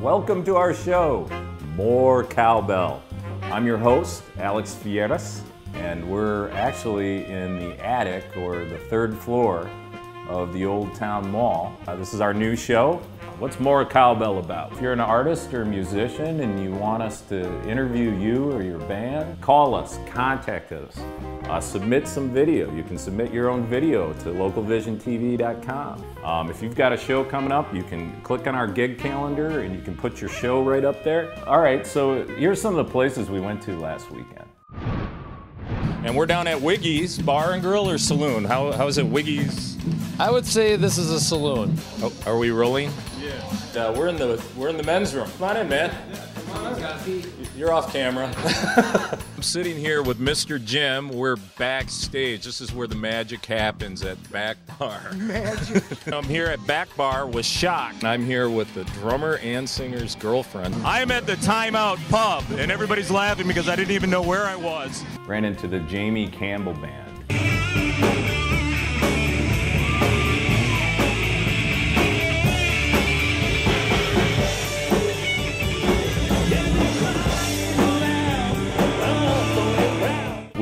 Welcome to our show, More Cowbell. I'm your host, Alex Fierras, and we're actually in the attic or the third floor of the Old Town Mall. Uh, this is our new show. What's More Cowbell about? If you're an artist or a musician and you want us to interview you or your band, call us, contact us, uh, submit some video. You can submit your own video to localvisiontv.com. Um, if you've got a show coming up, you can click on our gig calendar and you can put your show right up there. All right, so here's some of the places we went to last weekend. And we're down at Wiggy's Bar and Grill or Saloon. How, how is it, Wiggy's? I would say this is a saloon. Oh, are we rolling? Yeah. Uh, we're in the we're in the men's room. Come on in, man. You're off camera. I'm sitting here with Mr. Jim. We're backstage. This is where the magic happens at Back Bar. Magic. I'm here at Back Bar with Shock. I'm here with the drummer and singer's girlfriend. I'm at the Time Out Pub, and everybody's laughing because I didn't even know where I was. Ran into the Jamie Campbell Band.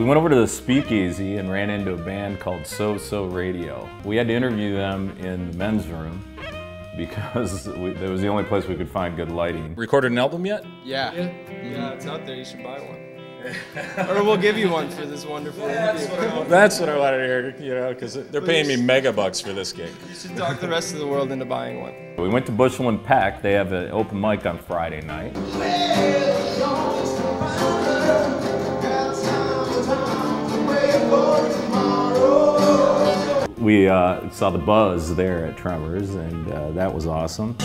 Went over to the Speakeasy and ran into a band called So So Radio. We had to interview them in the men's room because we, that was the only place we could find good lighting. Recorded an album yet? Yeah. Yeah, it's out there. You should buy one. or we'll give you one for this wonderful interview. That's what I wanted to hear, you know, because they're paying me mega bucks for this gig. You should talk the rest of the world into buying one. We went to Bushel and Peck. They have an open mic on Friday night. We uh, saw the Buzz there at Tremors, and uh, that was awesome.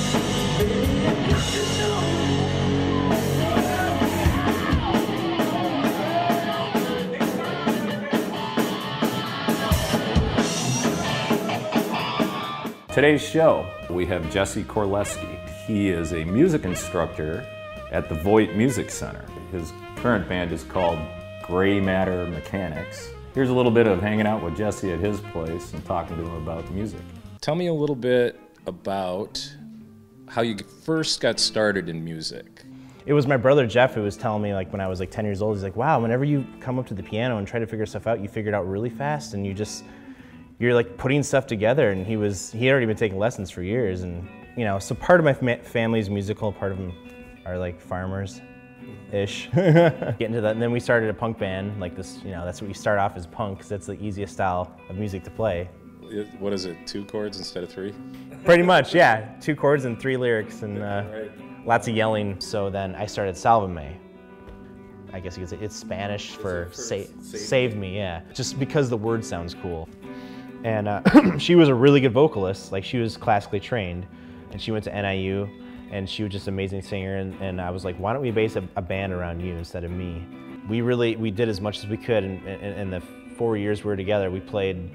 Today's show, we have Jesse Korleski. He is a music instructor at the Voight Music Center. His current band is called Grey Matter Mechanics. Here's a little bit of hanging out with Jesse at his place and talking to him about music. Tell me a little bit about how you first got started in music. It was my brother Jeff who was telling me like when I was like 10 years old, he's like, wow, whenever you come up to the piano and try to figure stuff out, you figure it out really fast and you just, you're like putting stuff together. And he was, he had already been taking lessons for years. And, you know, so part of my fam- family's musical, part of them are like farmers ish. Get into that. And then we started a punk band, like this, you know, that's what we start off as punk, because that's the easiest style of music to play. What is it, two chords instead of three? Pretty much, yeah. Two chords and three lyrics and uh, Right. lots of yelling. So then I started Salvame. I guess you could say it's Spanish for, for sa- save save me, yeah. Just because the word sounds cool. And uh, she was a really good vocalist. Like she was classically trained, and she went to NIU, and she was just an amazing singer. And, and I was like, why don't we base a, a band around you instead of me? We really we did as much as we could. And in, the four years we were together, we played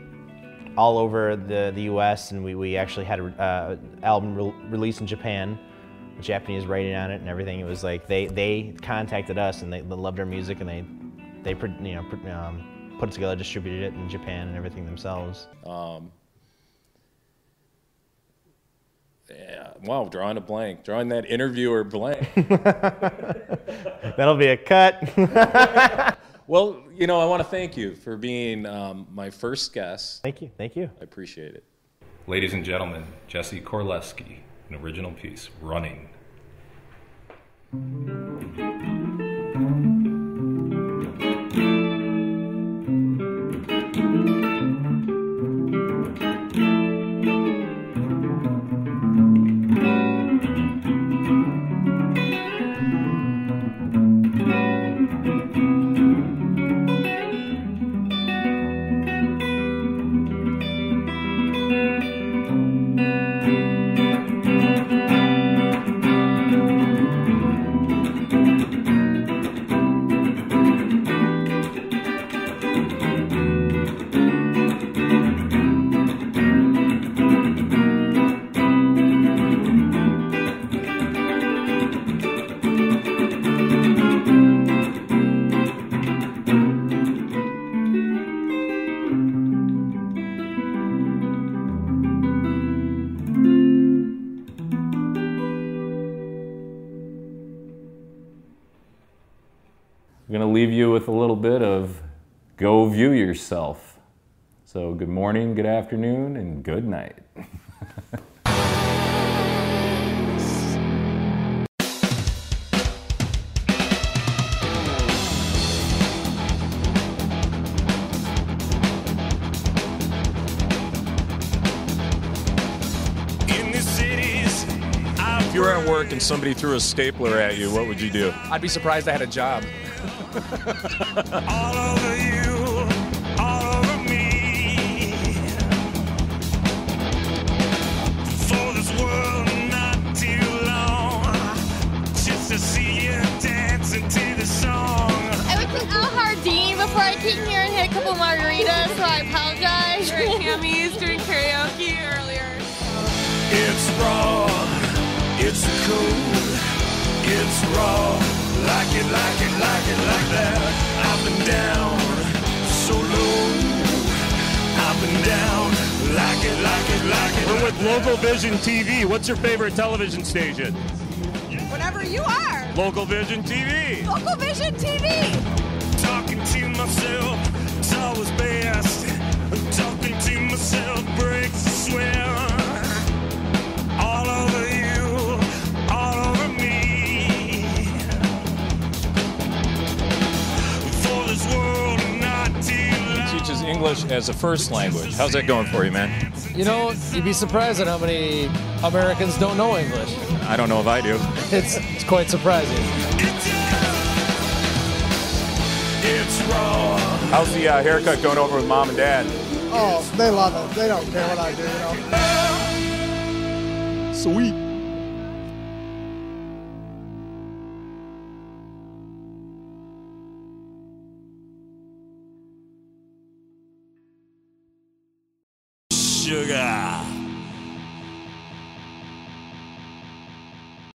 all over the, the U.S. and we, we actually had an uh, album re- released in Japan, Japanese writing on it and everything. It was like they, they contacted us and they, they loved our music and they they you know um, put it together, distributed it in Japan and everything themselves. Um, yeah, wow, drawing a blank, drawing that interviewer blank. That'll be a cut. well, you know, I want to thank you for being um, my first guest. thank you, thank you. I appreciate it. Ladies and gentlemen, Jesse Korleski, an original piece, Running. Leave you with a little bit of go view yourself. So, good morning, good afternoon, and good night. In the cities, I've If you were at work and somebody threw a stapler at you, what would you do? I'd be surprised I had a job. All over you, all over me. For this world, not too long, just to see you dancing to the song. I went to Al Hardin before I came here and had a couple margaritas, so I apologize. We were at Cammy's doing karaoke earlier. It's raw, it's cool, it's raw. Like it, like it, like it, like that. Up and down, so low. Up and down, like it, like it, like it. We're with Local Vision TV. What's your favorite television station? Whatever you are. Local Vision TV. Local Vision TV. Talking to myself, it's always best. Talking to myself breaks the sweat. English as a first language. How's that going for you, man? You know, you'd be surprised at how many Americans don't know English. I don't know if I do. It's, it's quite surprising. It's raw. How's the uh, haircut going over with mom and dad? Oh, they love it. They don't care what I do, you know. Sweet. 中が